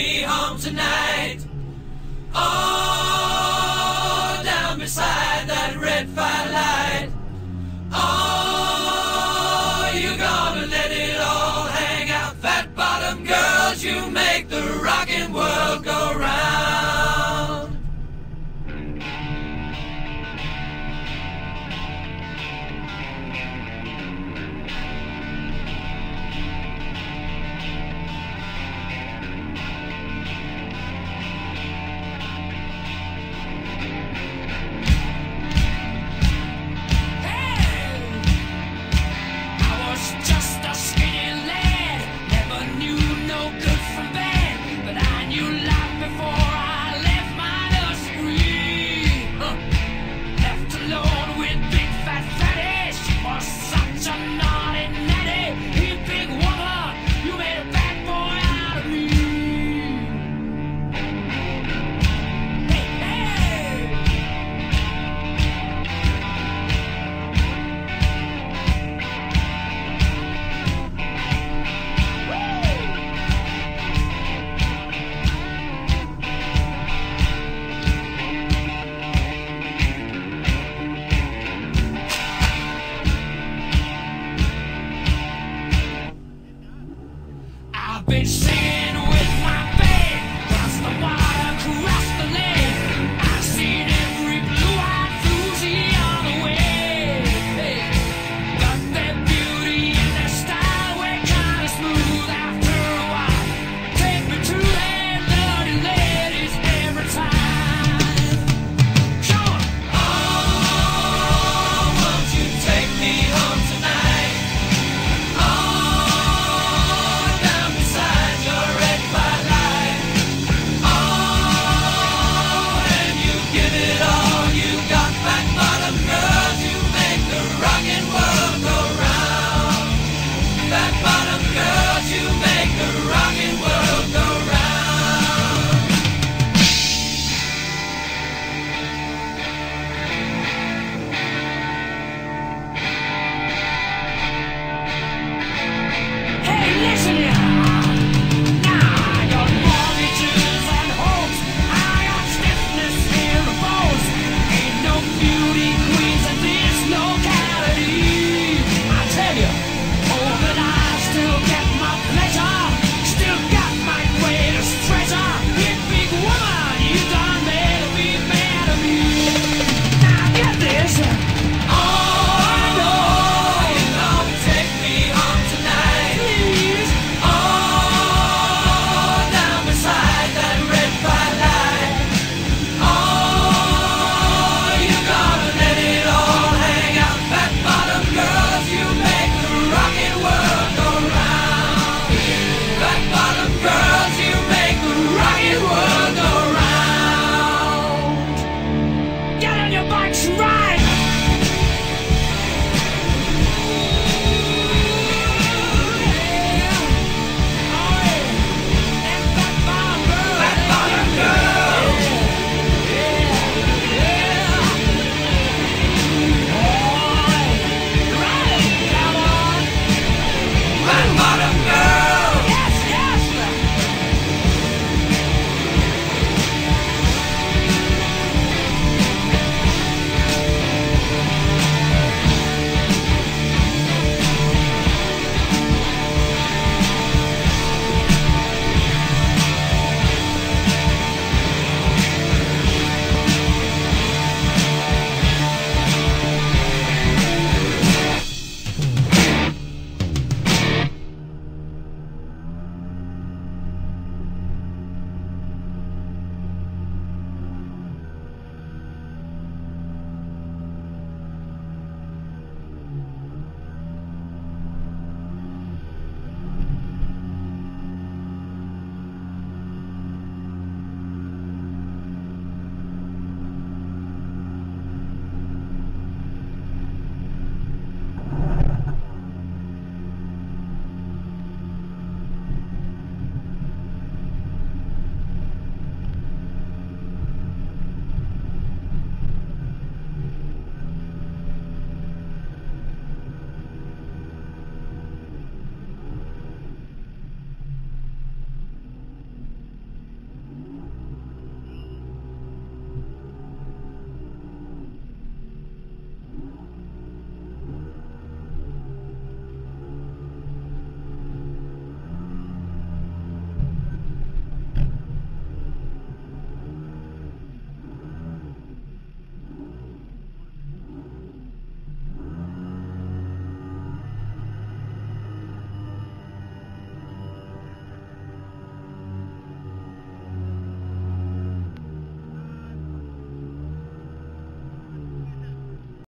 me home tonight. Oh,